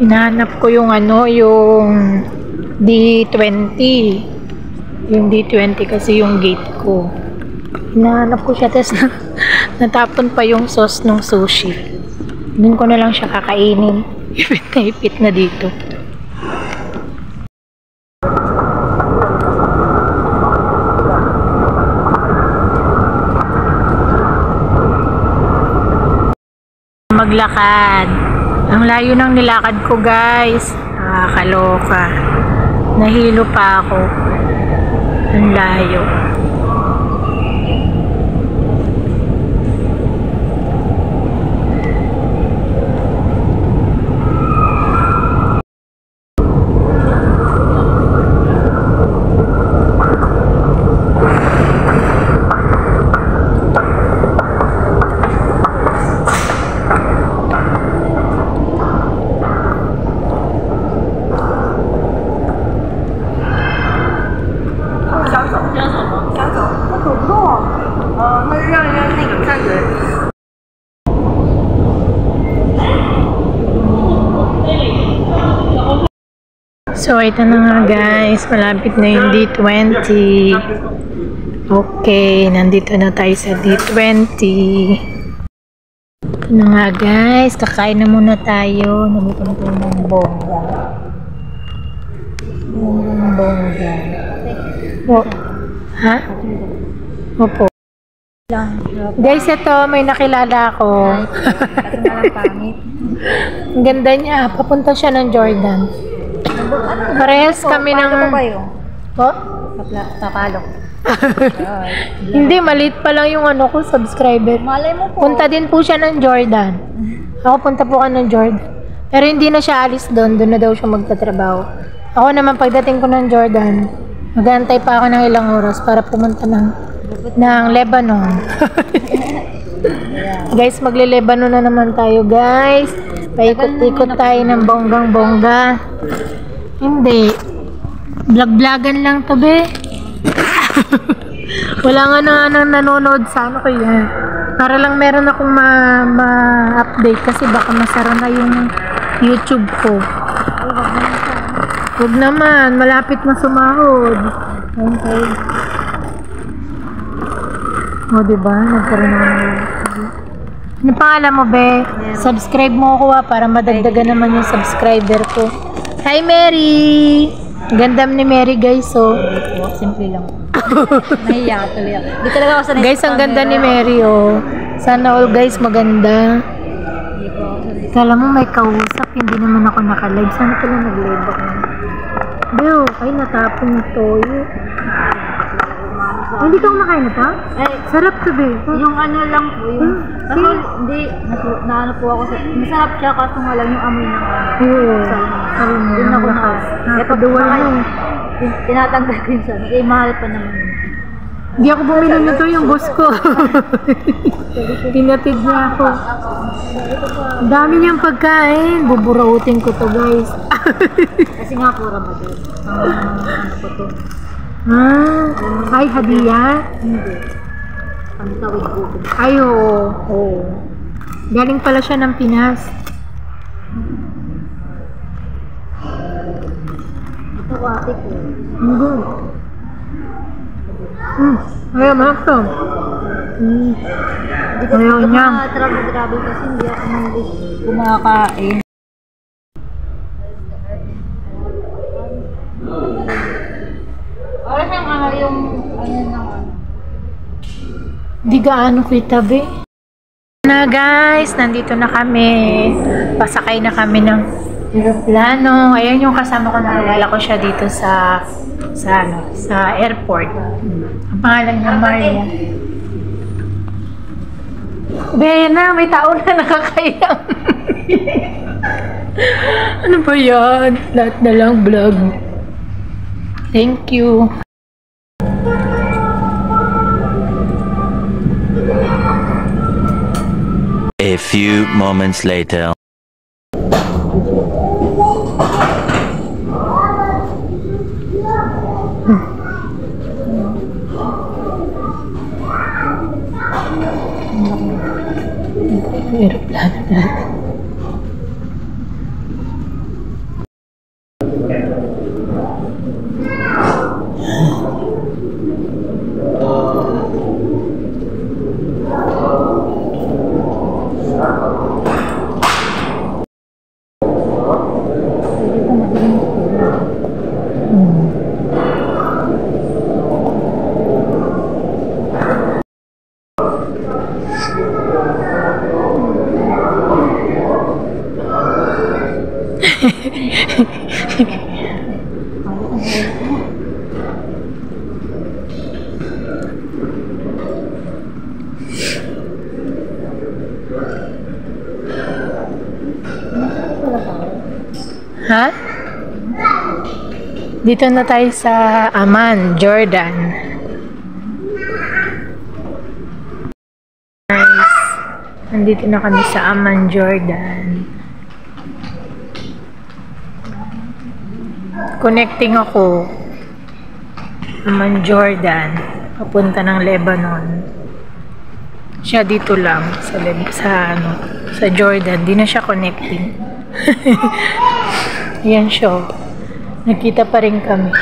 Hinahanap ko yung ano, yung D20. Yung D20 kasi yung gate ko. Hinahanap ko siya, tapos na, natapon pa yung sauce ng sushi. Doon ko na lang siya kakainin. Ipit na ipit na dito. Maglakad. Ang layo ng nilakad ko guys. Nakakaloka. Nahilo pa ako. Ang layo. So, ito na nga guys. Malapit na yung D20. Okay, nandito na tayo sa D20. Ito na nga guys. Kakain na muna tayo. Nagutom ko ng bongga. Bonggang bongga. O, ha? Opo. Guys, ito, may nakilala ako. Ang ganda niya. Papunta siya ng Jordan. Parehas kami ng... Oh? Papalok. Hindi, maliit pa lang yung ano ko, subscriber. Malay mo po. Punta din po siya ng Jordan. Ako punta po ka ng Jordan. Pero hindi na siya alis doon, doon na daw siya magtatrabaho. Ako naman pagdating ko ng Jordan, magantay pa ako ng ilang oras para pumunta ng ng Lebanon. guys, magle-Lebanon na naman tayo, guys. Paikot-ikot tayo ng bonggang-bongga. Hindi. Vlog-vlogan lang to, be. Wala nga na nang nanonood sa ano ko yan. Para lang meron akong ma- ma-update kasi baka masara na yung YouTube ko. Huwag naman, malapit na sumahod. Okay. O, diba? Nagkaroon na Ano pangalan mo, be? Subscribe mo ako ah, para madagdagan naman yung subscriber ko. Hi, Mary! Ganda ni Mary, guys, oh. Simple lang. Nahiya tuloy ako. Di talaga ako sanay Guys, ang ganda ni. Mary, oh. Sana all guys maganda. Hindi. Kala mo may kausap, hindi naman ako naka-live. Sana pala nag-live ako. Beo, ay natapon na toyo. Hindi ka kumakain na to? Eh, Sarap to, be. yung ano lang po, yung... Hmm, sige. hindi, nasu- na ano po ako sa... Masarap siya kaso nga lang yung amoy ng ano. Oo. Sabi mo, Doon ako na... mo. tin- Tinatanggal ko yung salmon. Eh, mahal pa naman yun. Hindi ako bumili nito yung boss ko. Pinatid niya ako. Ang dami niyang pagkain. Buburautin ko to guys. Kasi nga po Ramadan. Ang ano ko to. Ah, ay hadiah. Hindi. Pantawid po. Ay, oo. oo. Galing pala siya ng Pinas. Ito ko ate ko. Ang good. Hmm, ayaw malak to. Hindi ko Ayaw niya. travel-travel kasi hindi ako kumakain. Ano yung ano yung ano ng ano? Di gaano kita, be. Na guys, nandito na kami. Pasakay na kami ng aeroplano. Ayan yung kasama ko, naalala ko siya dito sa sa ano, sa airport. Ang pangalan niya Maria. Be, na, may tao na nakakayang. ano ba yan? Lahat na lang vlog. Thank you. Moments later. Aeroplano Ha? Dito na tayo sa Amman, Jordan. Nice. Nandito na kami sa Amman, Jordan. Connecting ako. Amman, Jordan. Papunta ng Lebanon. Siya dito lang sa sa ano, sa Jordan. Di na siya connecting. Yan siya. Nakita pa rin kami.